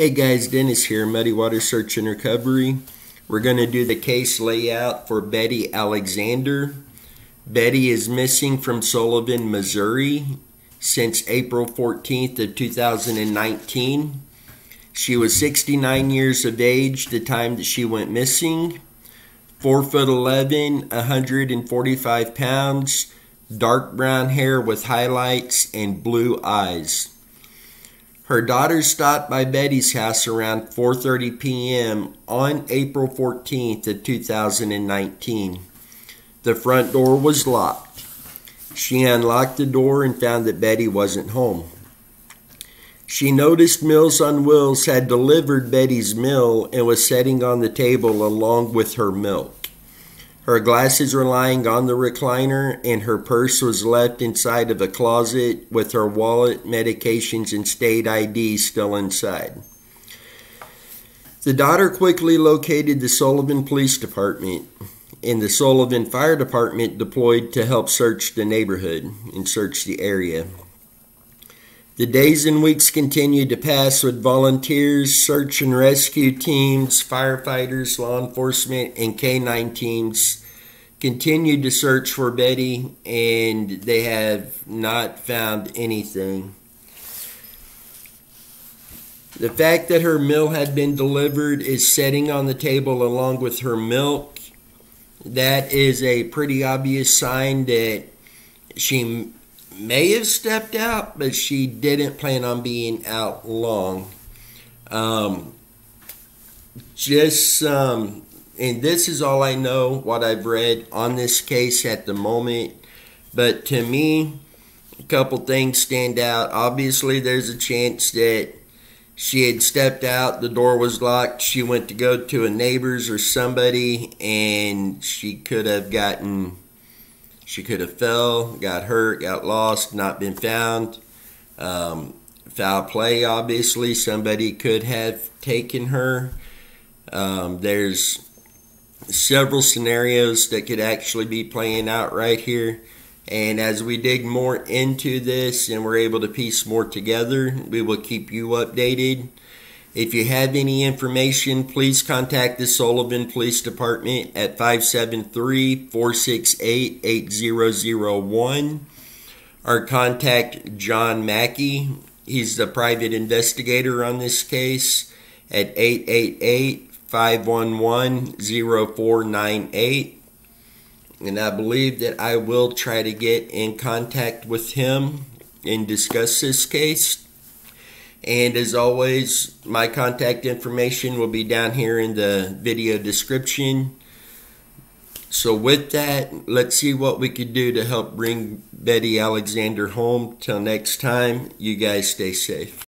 Hey guys, Dennis here, Muddy Water Search and Recovery. We're going to do the case layout for Betty Alexander. Betty is missing from Sullivan, Missouri since April 14th of 2019. She was 69 years of age the time that she went missing. 4 foot 11, 145 pounds, dark brown hair with highlights and blue eyes. Her daughter stopped by Betty's house around 4:30 p.m. on April 14th of 2019. The front door was locked. She unlocked the door and found that Betty wasn't home. She noticed Meals on Wheels had delivered Betty's meal and was setting on the table along with her milk. Her glasses were lying on the recliner, and her purse was left inside of a closet with her wallet, medications, and state ID still inside. The daughter quickly located the Sullivan Police Department, and the Sullivan Fire Department deployed to help search the neighborhood and search the area. The days and weeks continued to pass with volunteers, search and rescue teams, firefighters, law enforcement, and K9 teams continued to search for Betty, and they have not found anything. The fact that her meal had been delivered is setting on the table along with her milk. That is a pretty obvious sign that she may have stepped out, but she didn't plan on being out long. Um, just, um, and this is all I know, what I've read on this case at the moment. But to me, a couple things stand out. Obviously, there's a chance that she had stepped out, the door was locked, she went to go to a neighbor's or somebody, and she could have gotten she could have fell, got hurt, got lost, not been found. Um, foul play, obviously. Somebody could have taken her. Um, there's several scenarios that could actually be playing out right here. And as we dig more into this and we're able to piece more together, we will keep you updated. If you have any information, please contact the Sullivan Police Department at 573-468-8001 or contact John Mackey. He's the private investigator on this case at 888-511-0498. And I believe that I will try to get in contact with him and discuss this case. And as always, my contact information will be down here in the video description. So with that, let's see what we could do to help bring Betty Alexander home. Till next time, you guys stay safe.